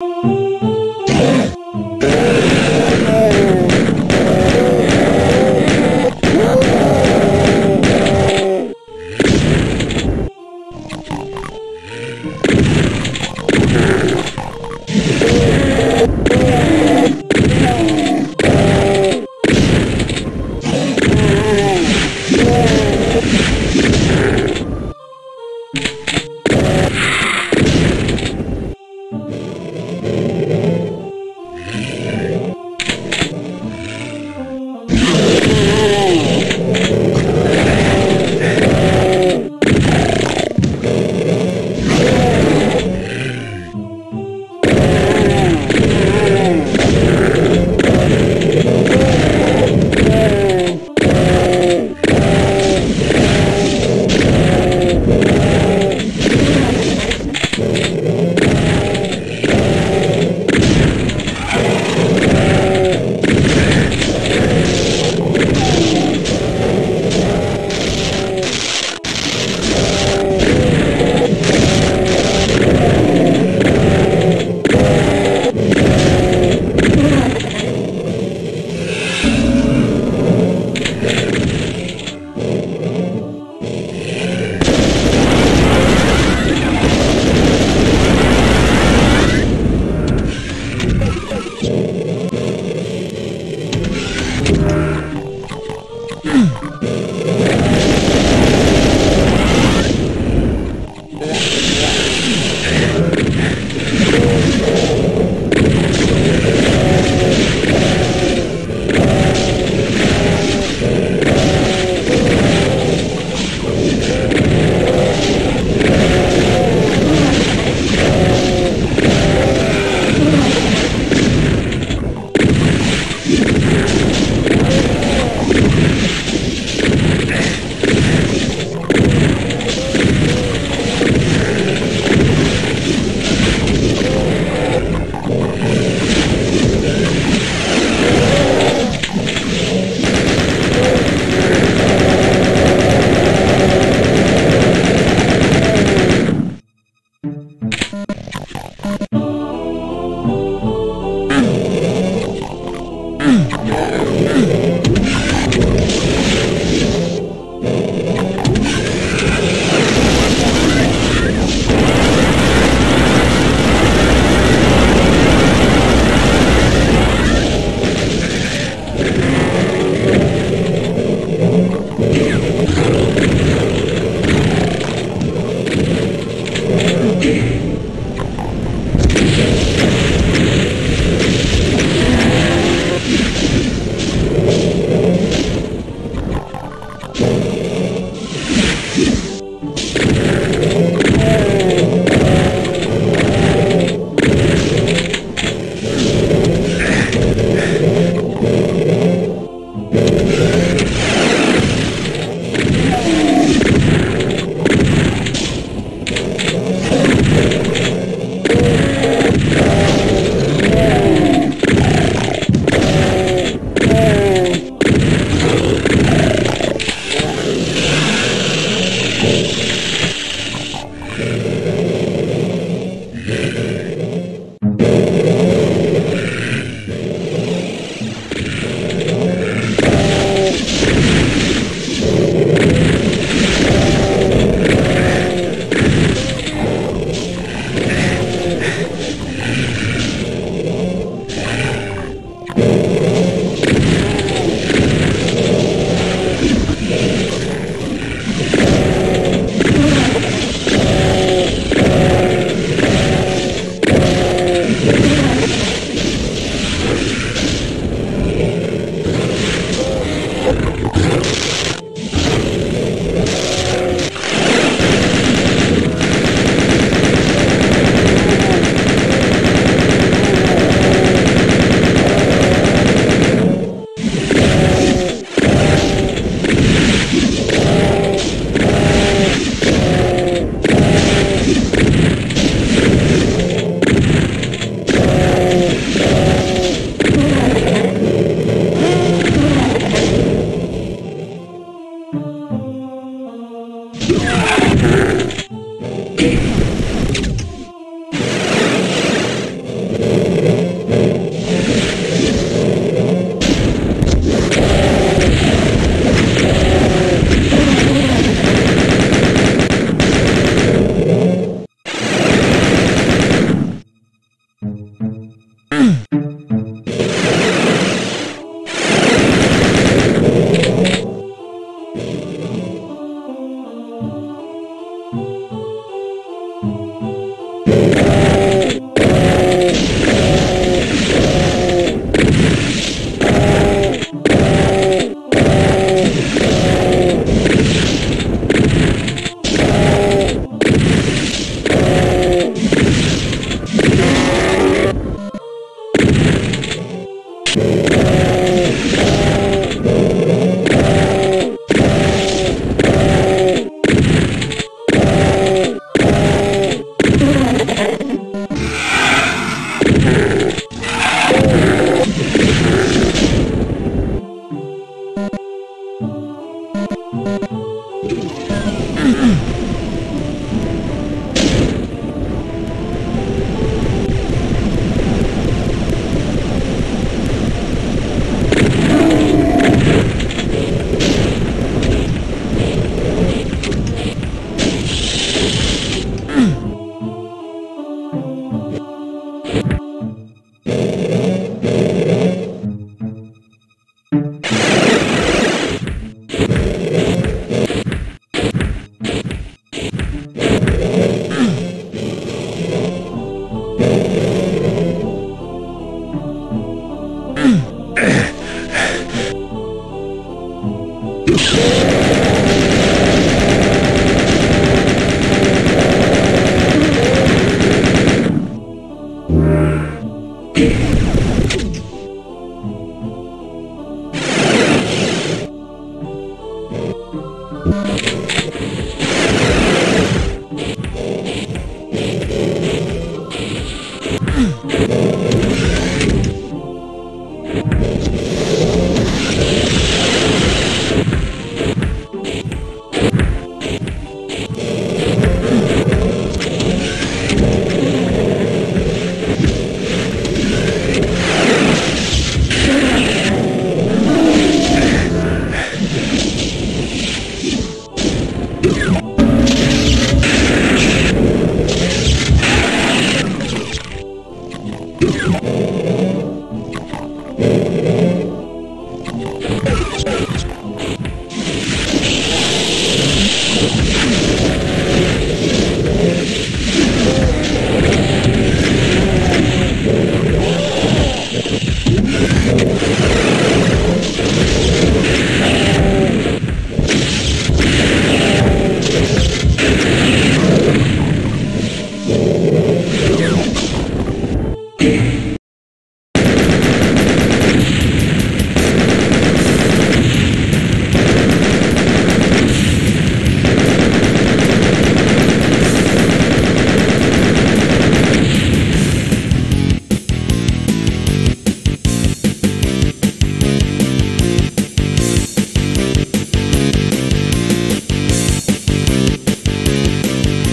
you Terra. Yeah. You